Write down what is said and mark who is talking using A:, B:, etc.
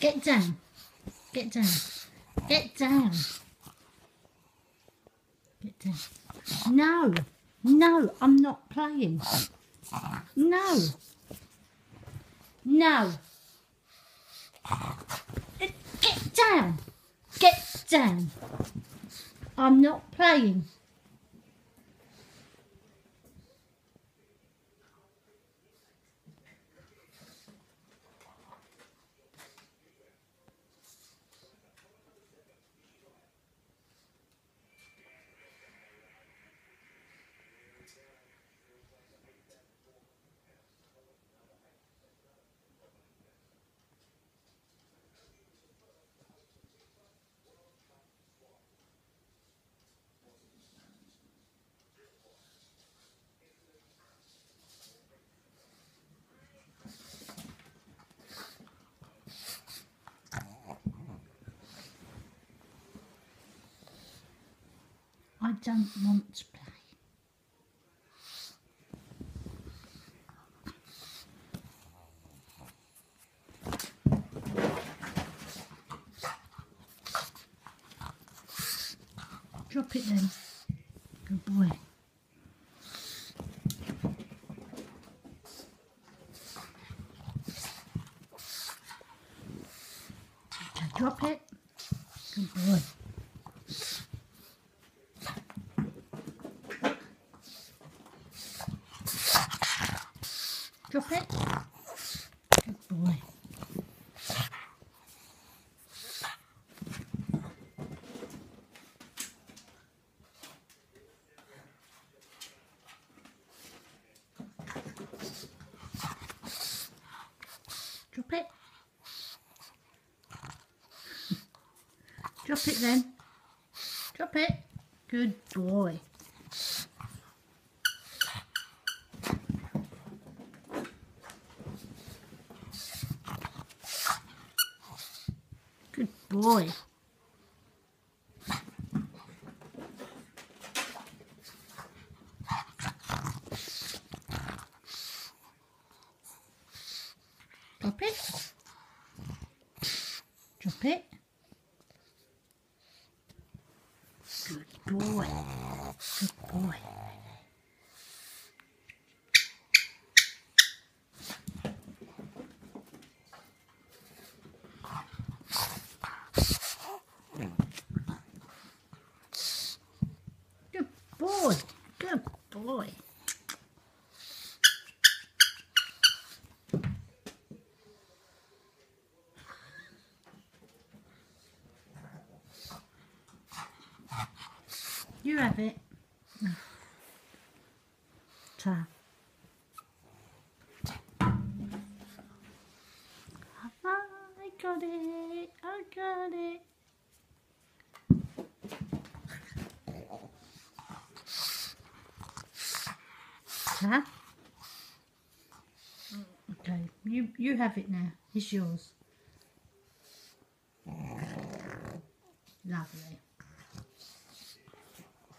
A: Get down. Get down. Get down. Get down. No. No, I'm not playing. No. No. Get down. Get down. I'm not playing. I don't want to play. Drop it then. Good boy. Drop it. Good boy. Good boy. Drop it. Drop it then. Drop it. Good boy. Good boy. Drop it. Drop it. Good boy. Good boy. Good boy. Good boy. You have it. Ta. I got it. I got it. Huh? Okay, you you have it now. It's yours. Lovely.